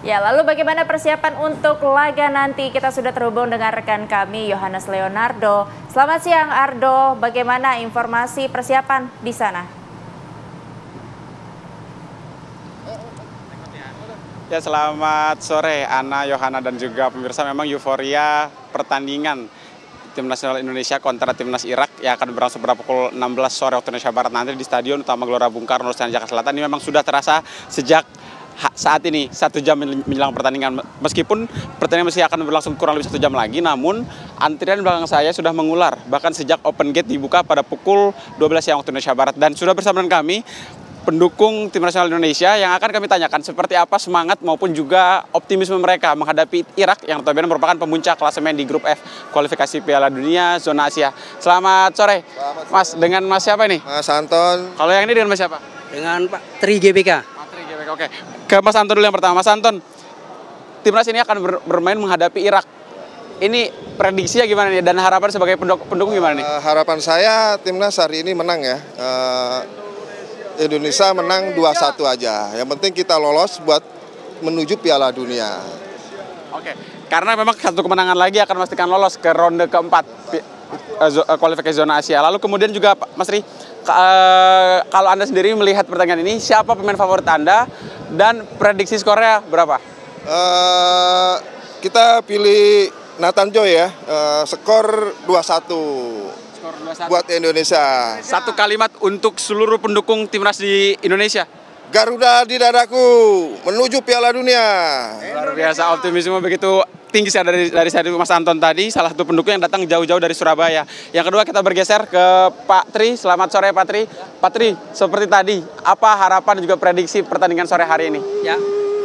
Ya, lalu bagaimana persiapan untuk laga nanti? Kita sudah terhubung dengan rekan kami, Yohanes Leonardo. Selamat siang, Ardo. Bagaimana informasi persiapan di sana? Ya, selamat sore, Ana, Yohana, dan juga pemirsa. Memang euforia pertandingan tim nasional Indonesia kontra timnas Irak yang akan berlangsung pada pukul 16 sore waktu Indonesia Barat nanti di Stadion Utama Gelora Bung Karno, Jakarta Selatan ini memang sudah terasa sejak saat ini satu jam menjelang pertandingan meskipun pertandingan masih akan berlangsung kurang lebih satu jam lagi namun antrian belakang saya sudah mengular bahkan sejak open gate dibuka pada pukul 12 siang waktu Indonesia Barat dan sudah bersama dengan kami pendukung tim nasional Indonesia yang akan kami tanyakan seperti apa semangat maupun juga optimisme mereka menghadapi Irak yang notabene merupakan pemuncak klasemen di grup F kualifikasi Piala Dunia zona Asia. Selamat sore. Selamat sore. Mas, dengan Mas siapa ini? Mas Anton. Kalau yang ini dengan Mas siapa? Dengan Pak Tri GBK. Oke. Ke Mas Anton dulu yang pertama. Mas Anton, timnas ini akan bermain menghadapi Irak. Ini prediksinya gimana nih dan harapan sebagai pendukung gimana nih? Uh, harapan saya timnas hari ini menang ya. Uh, Indonesia menang 2-1 aja. Yang penting kita lolos buat menuju Piala Dunia. Oke, karena memang satu kemenangan lagi akan memastikan lolos ke ronde keempat kualifikasi zona Asia. Lalu kemudian juga Mas Ri, eh, kalau Anda sendiri melihat pertandingan ini, siapa pemain favorit Anda dan prediksi skornya berapa? Uh, kita pilih Nathan Joy ya, uh, skor 2-1 skor 2-1. Buat Indonesia. Satu kalimat untuk seluruh pendukung timnas di Indonesia. Garuda di dadaku menuju Piala Dunia. Luar biasa optimisme begitu tinggi saya dari dari saya Mas Anton tadi salah satu pendukung yang datang jauh-jauh dari Surabaya. Yang kedua kita bergeser ke Pak Tri. Selamat sore Pak Tri. Pak Tri, seperti tadi, apa harapan dan juga prediksi pertandingan sore hari ini? Ya,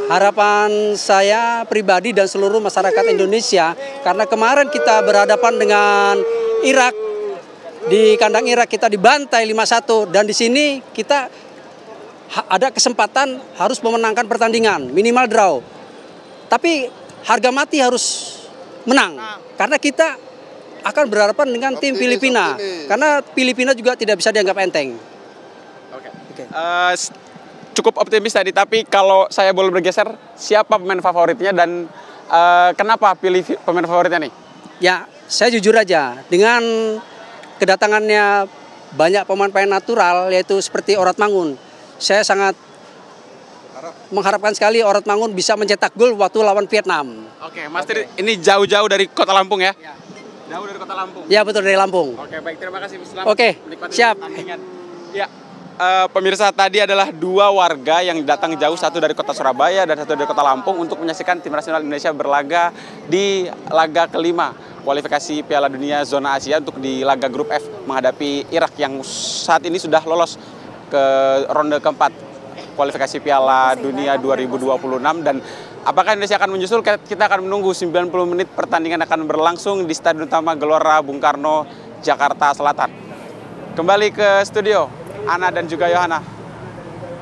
harapan saya pribadi dan seluruh masyarakat Indonesia karena kemarin kita berhadapan dengan Irak di kandang Irak kita dibantai 5-1 dan di sini kita ada kesempatan harus memenangkan pertandingan, minimal draw. Tapi harga mati harus menang karena kita akan berhadapan dengan tim Filipina. Karena Filipina juga tidak bisa dianggap enteng. Oke. Okay. Uh, eh, cukup optimis tadi, tapi kalau saya boleh bergeser, siapa pemain favoritnya dan uh, kenapa pilih pemain favoritnya nih? Ya, saya jujur aja dengan kedatangannya banyak pemain-pemain natural yaitu seperti Orat Mangun. Saya sangat mengharapkan sekali Orat Mangun bisa mencetak gol waktu lawan Vietnam. Oke, Mas Tri, ini jauh-jauh dari Kota Lampung ya? ya? Jauh dari Kota Lampung. Ya, betul dari Lampung. Oke, baik terima kasih. Selamat Oke, siap. Ya, uh, pemirsa tadi adalah dua warga yang datang jauh satu dari kota Surabaya dan satu dari kota Lampung untuk menyaksikan tim nasional Indonesia berlaga di laga kelima kualifikasi Piala Dunia zona Asia untuk di laga grup F menghadapi Irak yang saat ini sudah lolos ke ronde keempat kualifikasi Piala Dunia 2026 dan apakah Indonesia akan menyusul kita akan menunggu 90 menit pertandingan akan berlangsung di Stadion Utama Gelora Bung Karno Jakarta Selatan. Kembali ke studio, Ana dan juga Yohana.